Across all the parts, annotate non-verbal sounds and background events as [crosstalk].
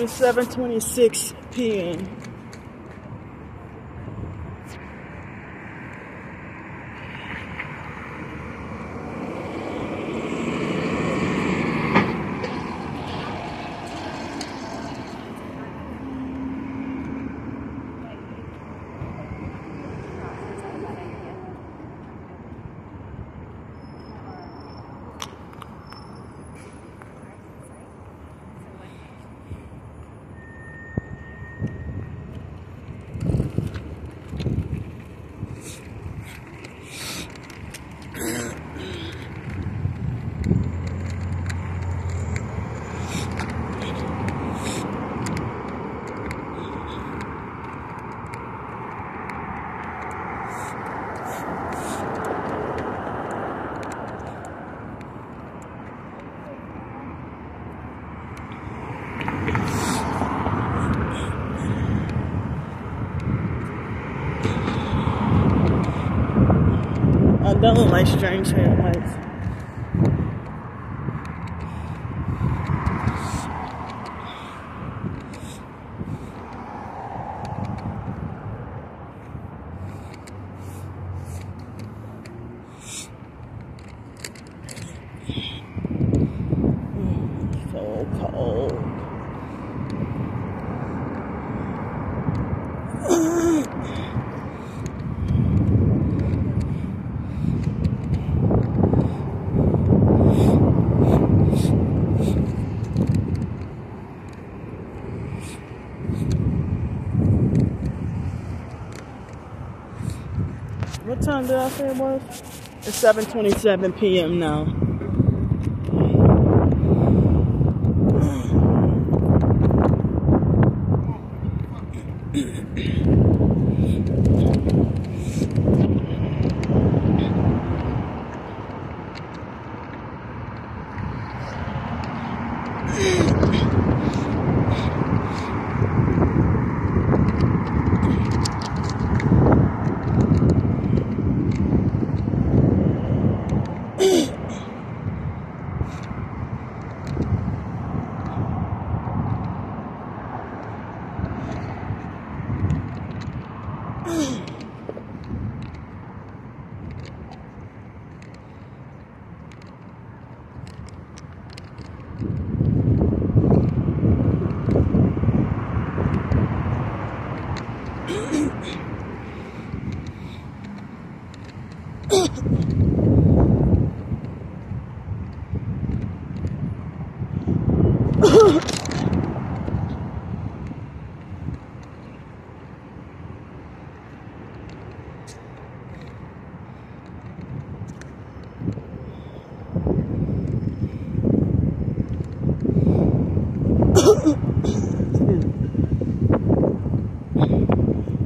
It's 7:26 p.m. I don't like strange headlights. Mm, So cold. What time did I say it was? It's 7:27 p.m. now.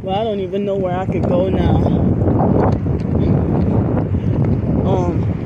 Well, I don't even know where I could go now. Um,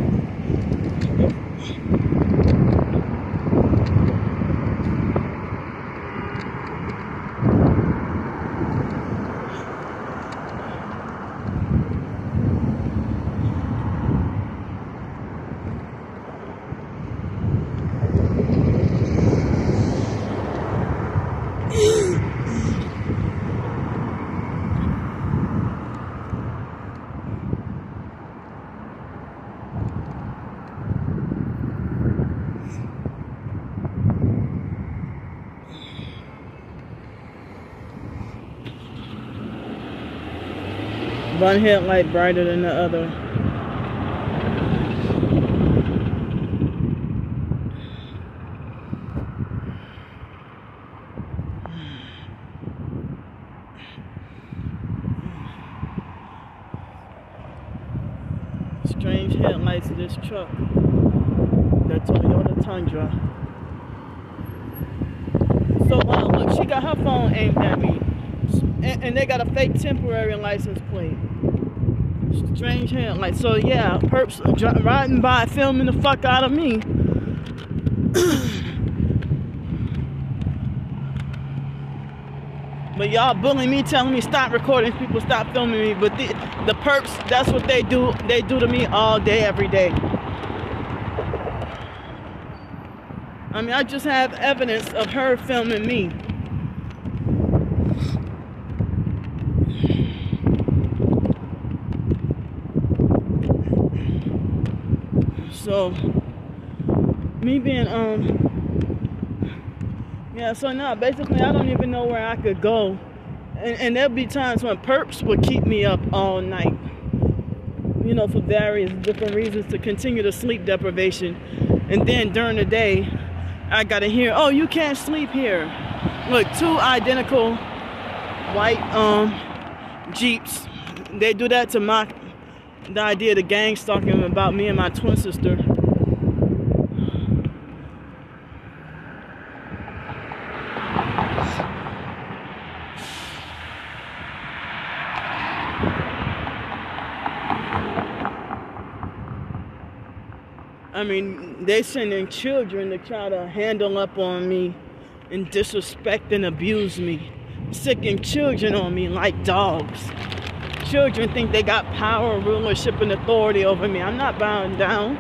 one headlight brighter than the other. Strange headlights of this truck. The Toyota Tundra. So uh, look, she got her phone aimed at me, and, and they got a fake temporary license plate. Strange hand, like So yeah, perps riding by, filming the fuck out of me. [clears throat] But y'all bullying me, telling me stop recording people, stop filming me. But the, the perps, that's what they do. They do to me all day, every day. I mean, I just have evidence of her filming me. So, me being, um, yeah, so now basically I don't even know where I could go. And, and there'll be times when perps would keep me up all night, you know, for various different reasons to continue the sleep deprivation. And then during the day, I gotta hear, oh, you can't sleep here. Look, two identical white um Jeeps. They do that to mock the idea of the gang stalking about me and my twin sister. I mean, they sending children to try to handle up on me and disrespect and abuse me. Sicking children on me like dogs. Children think they got power, rulership, and authority over me. I'm not bowing down.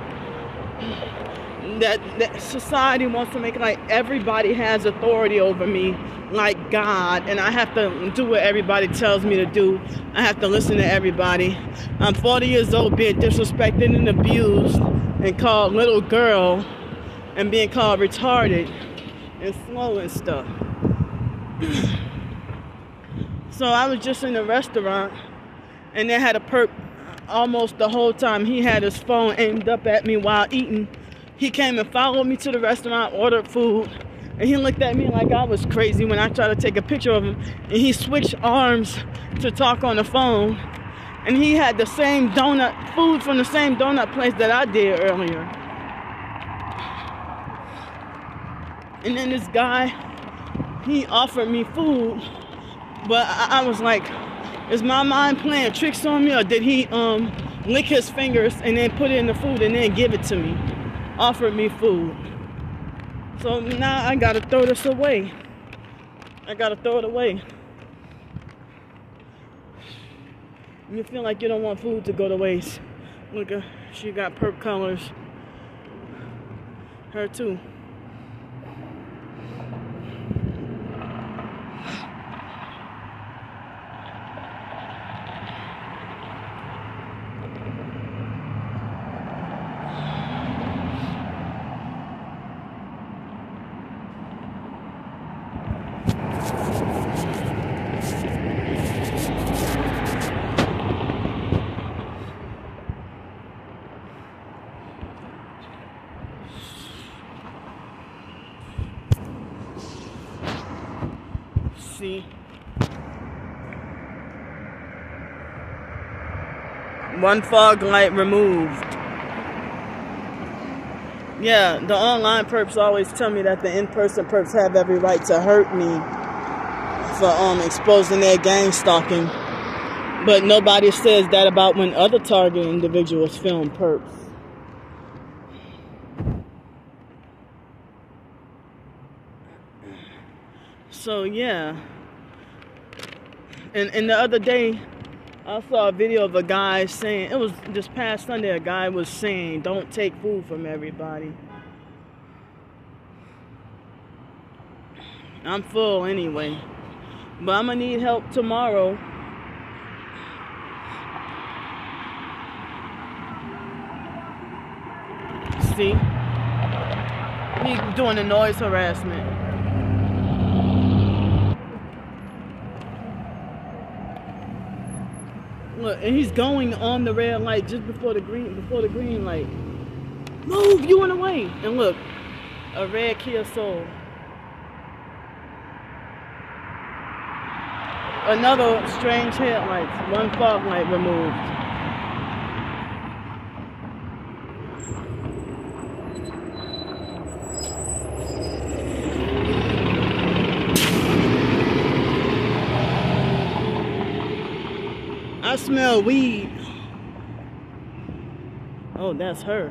That, that society wants to make like everybody has authority over me, like God, and I have to do what everybody tells me to do. I have to listen to everybody. I'm 40 years old, being disrespected and abused and called little girl and being called retarded and slow and stuff. [clears throat] so I was just in the restaurant and they had a perp almost the whole time. He had his phone aimed up at me while eating. He came and followed me to the restaurant, ordered food, and he looked at me like I was crazy when I tried to take a picture of him. And he switched arms to talk on the phone and he had the same donut food from the same donut place that I did earlier. And then this guy, he offered me food, but I, I was like, is my mind playing tricks on me, or did he um lick his fingers and then put it in the food and then give it to me? Offered me food. So now I gotta throw this away. I gotta throw it away. you feel like you don't want food to go to waste. Look, she got perp colors. Her too. See. One fog light removed. Yeah, the online perps always tell me that the in-person perps have every right to hurt me for um exposing their gang stalking. But nobody says that about when other target individuals film perps. So yeah. And and the other day I saw a video of a guy saying it was this past Sunday a guy was saying don't take food from everybody. I'm full anyway. But I'm gonna need help tomorrow. See? Me doing the noise harassment. Look, and he's going on the red light just before the green before the green light. Move, you in the way. And look, a red Kia Soul. Another strange headlights, one fog light removed. I smell weed. Oh, that's her.